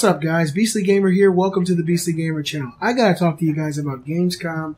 What's up, guys? Beastly Gamer here. Welcome to the Beastly Gamer channel. I gotta talk to you guys about Gamescom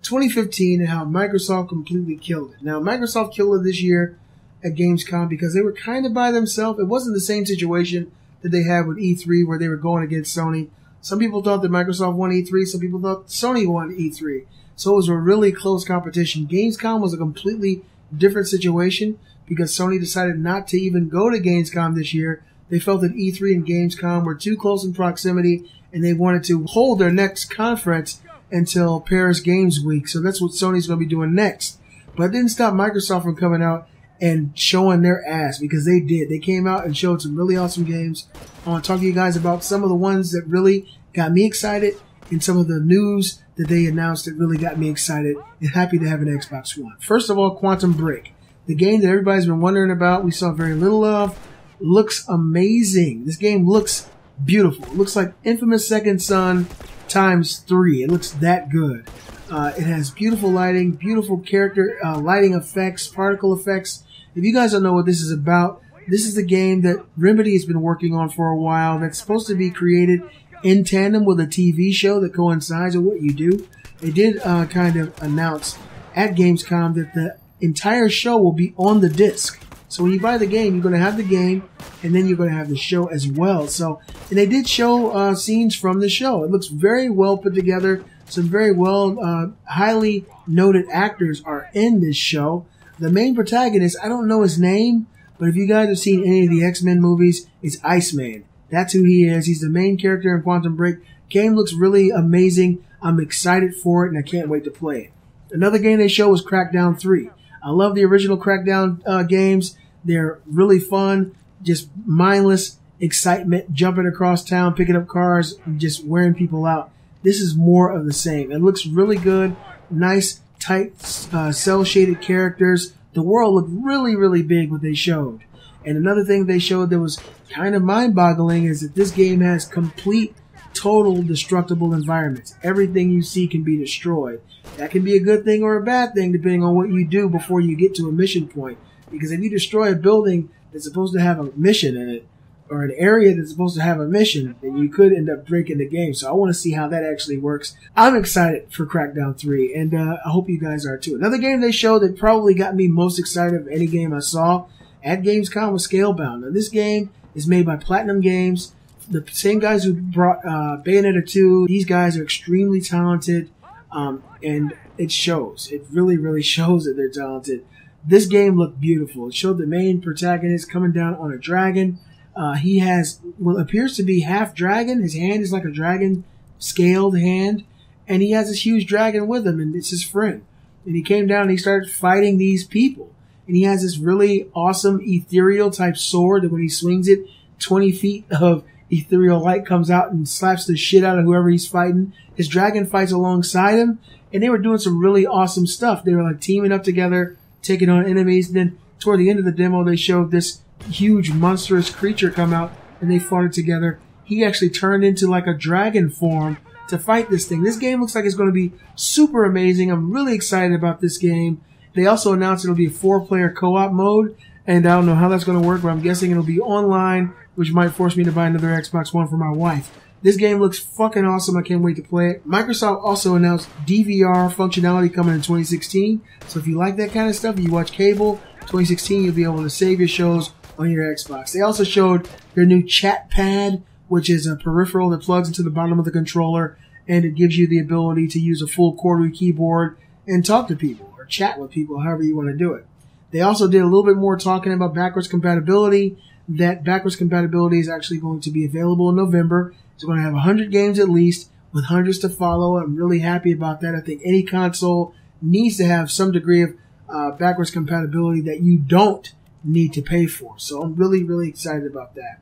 2015 and how Microsoft completely killed it. Now, Microsoft killed it this year at Gamescom because they were kind of by themselves. It wasn't the same situation that they had with E3 where they were going against Sony. Some people thought that Microsoft won E3. Some people thought Sony won E3. So it was a really close competition. Gamescom was a completely different situation because Sony decided not to even go to Gamescom this year. They felt that E3 and Gamescom were too close in proximity and they wanted to hold their next conference until Paris Games Week. So that's what Sony's going to be doing next. But it didn't stop Microsoft from coming out and showing their ass because they did. They came out and showed some really awesome games. I want to talk to you guys about some of the ones that really got me excited and some of the news that they announced that really got me excited and happy to have an Xbox One. First of all, Quantum Break. The game that everybody's been wondering about, we saw very little of, looks amazing. This game looks beautiful. It looks like Infamous Second Son times three. It looks that good. Uh, it has beautiful lighting, beautiful character uh, lighting effects, particle effects. If you guys don't know what this is about, this is the game that Remedy has been working on for a while. That's supposed to be created in tandem with a TV show that coincides with what you do. They did uh, kind of announce at Gamescom that the entire show will be on the disc. So when you buy the game, you're going to have the game, and then you're going to have the show as well. So, and they did show uh, scenes from the show. It looks very well put together. Some very well, uh, highly noted actors are in this show. The main protagonist, I don't know his name, but if you guys have seen any of the X Men movies, it's Iceman. That's who he is. He's the main character in Quantum Break. Game looks really amazing. I'm excited for it, and I can't wait to play it. Another game they showed was Crackdown 3. I love the original Crackdown uh, games. They're really fun, just mindless excitement, jumping across town, picking up cars, just wearing people out. This is more of the same. It looks really good. Nice, tight, uh, cell shaded characters. The world looked really, really big what they showed. And another thing they showed that was kind of mind boggling is that this game has complete, total destructible environments. Everything you see can be destroyed. That can be a good thing or a bad thing depending on what you do before you get to a mission point. Because if you destroy a building that's supposed to have a mission in it, or an area that's supposed to have a mission, then you could end up breaking the game. So I want to see how that actually works. I'm excited for Crackdown 3, and uh, I hope you guys are too. Another game they showed that probably got me most excited of any game I saw at Gamescom was Scalebound. Now this game is made by Platinum Games, the same guys who brought uh, Bayonetta 2. These guys are extremely talented, um, and it shows. It really, really shows that they're talented. This game looked beautiful. It showed the main protagonist coming down on a dragon. Uh, he has what appears to be half dragon. His hand is like a dragon scaled hand, and he has this huge dragon with him, and it's his friend. And he came down and he started fighting these people. And he has this really awesome ethereal type sword that when he swings it, 20 feet of ethereal light comes out and slaps the shit out of whoever he's fighting. His dragon fights alongside him, and they were doing some really awesome stuff. They were like teaming up together taking on enemies. And then toward the end of the demo, they showed this huge monstrous creature come out and they fought it together. He actually turned into like a dragon form to fight this thing. This game looks like it's going to be super amazing. I'm really excited about this game. They also announced it'll be a four player co op mode. And I don't know how that's going to work, but I'm guessing it'll be online, which might force me to buy another Xbox One for my wife. This game looks fucking awesome. I can't wait to play it. Microsoft also announced DVR functionality coming in 2016. So if you like that kind of stuff, you watch cable, 2016 you'll be able to save your shows on your Xbox. They also showed their new chat pad, which is a peripheral that plugs into the bottom of the controller and it gives you the ability to use a full QWERTY keyboard and talk to people or chat with people, however you want to do it. They also did a little bit more talking about backwards compatibility. That backwards compatibility is actually going to be available in November it's going to have 100 games at least, with hundreds to follow. I'm really happy about that. I think any console needs to have some degree of uh, backwards compatibility that you don't need to pay for. So I'm really, really excited about that.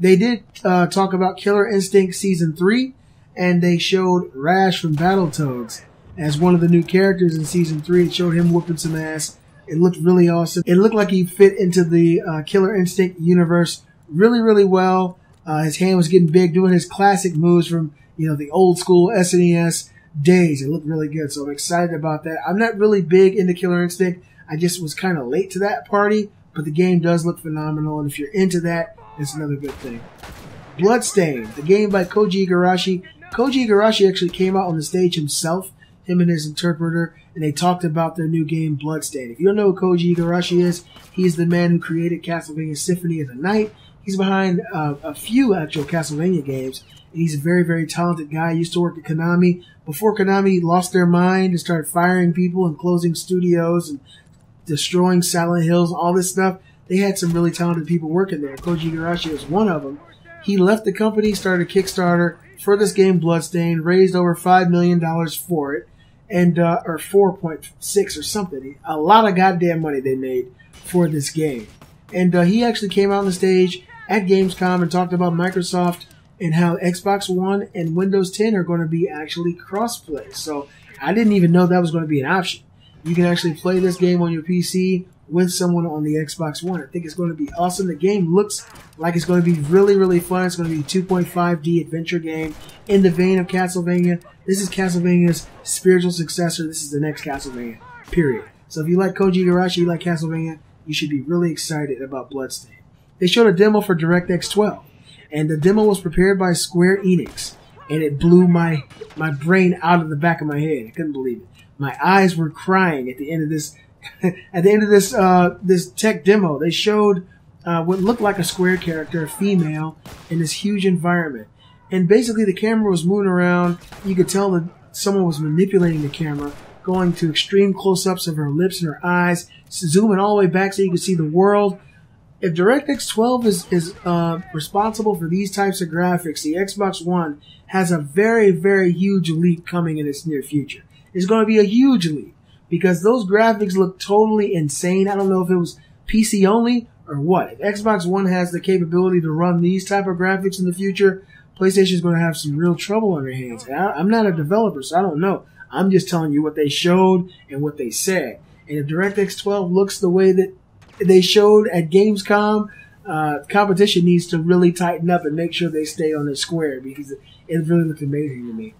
They did uh, talk about Killer Instinct Season 3, and they showed Rash from Battletoads as one of the new characters in Season 3. It showed him whooping some ass. It looked really awesome. It looked like he fit into the uh, Killer Instinct universe really, really well. Uh, his hand was getting big, doing his classic moves from you know the old school SNES days. It looked really good, so I'm excited about that. I'm not really big into Killer Instinct. I just was kind of late to that party, but the game does look phenomenal, and if you're into that, it's another good thing. Bloodstained, the game by Koji Igarashi. Koji Igarashi actually came out on the stage himself, him and his interpreter, and they talked about their new game, Bloodstained. If you don't know who Koji Igarashi is, he's the man who created Castlevania Symphony of the Night. He's behind uh, a few actual Castlevania games, and he's a very, very talented guy. He used to work at Konami. Before Konami lost their mind and started firing people and closing studios and destroying Silent Hills, all this stuff, they had some really talented people working there. Koji Igarashi was one of them. He left the company, started a Kickstarter for this game, Bloodstained, raised over $5 million for it, and, uh, or 4.6 or something. A lot of goddamn money they made for this game. And uh, he actually came out on the stage at Gamescom and talked about Microsoft and how Xbox One and Windows 10 are going to be actually crossplay. So I didn't even know that was going to be an option. You can actually play this game on your PC with someone on the Xbox One. I think it's going to be awesome. The game looks like it's going to be really, really fun. It's going to be a 2.5D adventure game in the vein of Castlevania. This is Castlevania's spiritual successor. This is the next Castlevania, period. So if you like Koji Igarashi, you like Castlevania, you should be really excited about Bloodstained. They showed a demo for DirectX 12, and the demo was prepared by Square Enix, and it blew my my brain out of the back of my head. I couldn't believe it. My eyes were crying at the end of this at the end of this uh, this tech demo, they showed uh, what looked like a square character, a female, in this huge environment. And basically, the camera was moving around. You could tell that someone was manipulating the camera, going to extreme close-ups of her lips and her eyes, zooming all the way back so you could see the world. If DirectX 12 is is uh, responsible for these types of graphics, the Xbox One has a very, very huge leap coming in its near future. It's going to be a huge leap because those graphics look totally insane. I don't know if it was PC only or what. If Xbox One has the capability to run these type of graphics in the future, PlayStation is going to have some real trouble on their hands. I, am not a developer, so I don't know. I'm just telling you what they showed and what they said. And if DirectX 12 looks the way that they showed at Gamescom, uh, competition needs to really tighten up and make sure they stay on the square because it, it really looked amazing to me.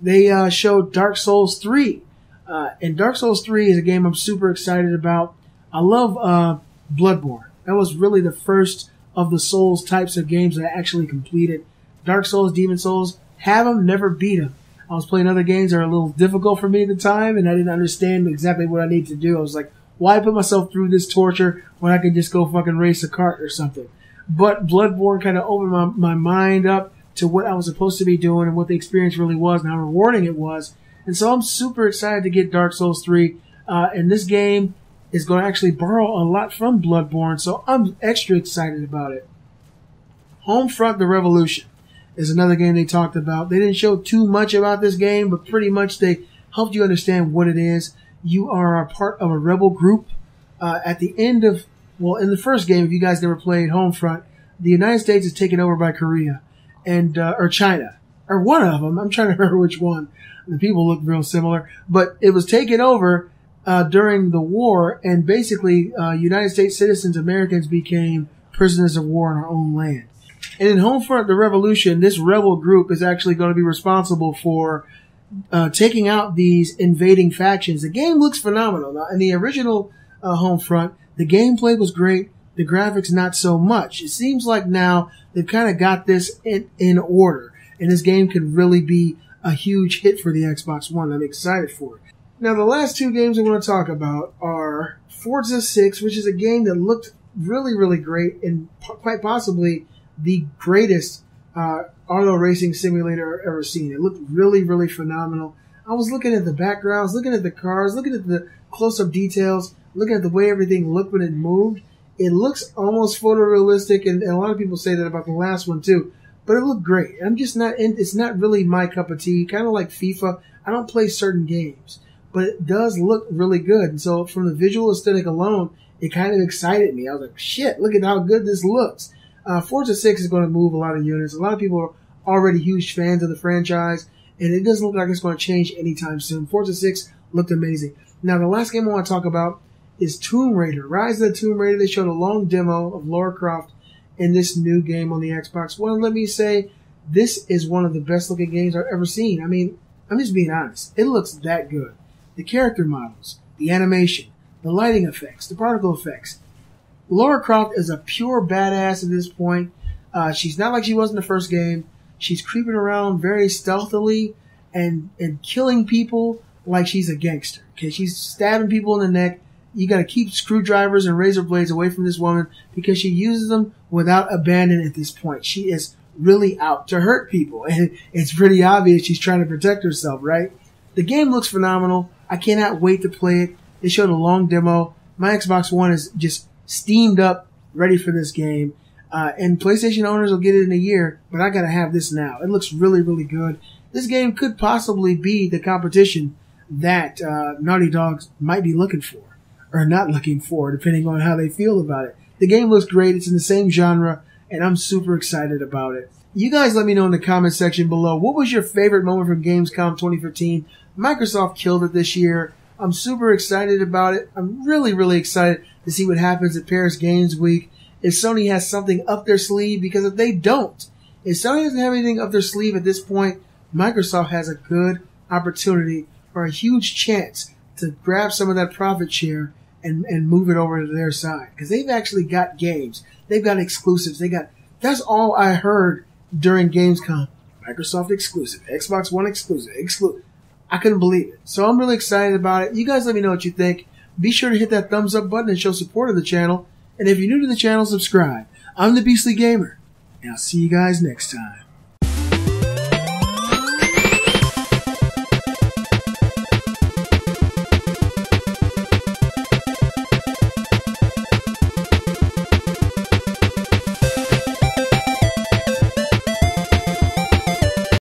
They uh, showed Dark Souls 3 uh, and Dark Souls 3 is a game I'm super excited about. I love uh, Bloodborne. That was really the first of the Souls types of games that I actually completed. Dark Souls, Demon's Souls, have them, never beat them. I was playing other games that are a little difficult for me at the time, and I didn't understand exactly what I needed to do. I was like, why put myself through this torture when I could just go fucking race a cart or something? But Bloodborne kind of opened my, my mind up to what I was supposed to be doing and what the experience really was and how rewarding it was. And so I'm super excited to get Dark Souls 3. Uh, and this game is going to actually borrow a lot from Bloodborne, so I'm extra excited about it. Homefront The Revolution is another game they talked about. They didn't show too much about this game, but pretty much they helped you understand what it is. You are a part of a rebel group. Uh, at the end of, well, in the first game, if you guys never played Homefront, the United States is taken over by Korea and uh, or China or one of them. I'm trying to remember which one. The people look real similar, but it was taken over uh, during the war, and basically, uh, United States citizens, Americans, became prisoners of war in our own land. And in Homefront, the Revolution, this rebel group is actually going to be responsible for uh, taking out these invading factions. The game looks phenomenal. Now, in the original uh, Homefront, the gameplay was great. The graphics not so much. It seems like now they've kind of got this in, in order, and this game could really be a huge hit for the Xbox One. I'm excited for it. Now, the last two games I want to talk about are Forza 6, which is a game that looked really, really great and quite possibly the greatest uh, auto racing simulator I've ever seen. It looked really, really phenomenal. I was looking at the backgrounds, looking at the cars, looking at the close up details, looking at the way everything looked when it moved. It looks almost photorealistic, and, and a lot of people say that about the last one too but it looked great. I'm just not in, it's not really my cup of tea. Kind of like FIFA. I don't play certain games, but it does look really good. And so from the visual aesthetic alone, it kind of excited me. I was like, shit, look at how good this looks. Uh, Forza 6 is going to move a lot of units. A lot of people are already huge fans of the franchise, and it doesn't look like it's going to change anytime soon. Forza 6 looked amazing. Now, the last game I want to talk about is Tomb Raider. Rise of the Tomb Raider. They showed a long demo of Lara Croft in this new game on the Xbox One. Let me say, this is one of the best looking games I've ever seen. I mean, I'm just being honest. It looks that good. The character models, the animation, the lighting effects, the particle effects. Lara Croft is a pure badass at this point. Uh, she's not like she was in the first game. She's creeping around very stealthily and and killing people like she's a gangster. Okay, she's stabbing people in the neck. You got to keep screwdrivers and razor blades away from this woman because she uses them without abandon at this point. She is really out to hurt people, and it's pretty obvious she's trying to protect herself. Right? The game looks phenomenal. I cannot wait to play it. They showed a long demo. My Xbox One is just steamed up, ready for this game. Uh, and PlayStation owners will get it in a year, but I gotta have this now. It looks really, really good. This game could possibly be the competition that uh, Naughty Dogs might be looking for, or not looking for, depending on how they feel about it. The game looks great. It's in the same genre, and I'm super excited about it. You guys let me know in the comment section below what was your favorite moment from Gamescom 2015. Microsoft killed it this year. I'm super excited about it. I'm really, really excited to see what happens at Paris Games Week. If Sony has something up their sleeve, because if they don't, if Sony doesn't have anything up their sleeve at this point, Microsoft has a good opportunity or a huge chance to grab some of that profit share and, and move it over to their side. Because they've actually got games. They've got exclusives. They got, that's all I heard during Gamescom. Microsoft exclusive, Xbox One exclusive, exclusive. I couldn't believe it. So I'm really excited about it. You guys let me know what you think. Be sure to hit that thumbs up button and show support of the channel. And if you're new to the channel, subscribe. I'm the Beastly Gamer, and I'll see you guys next time.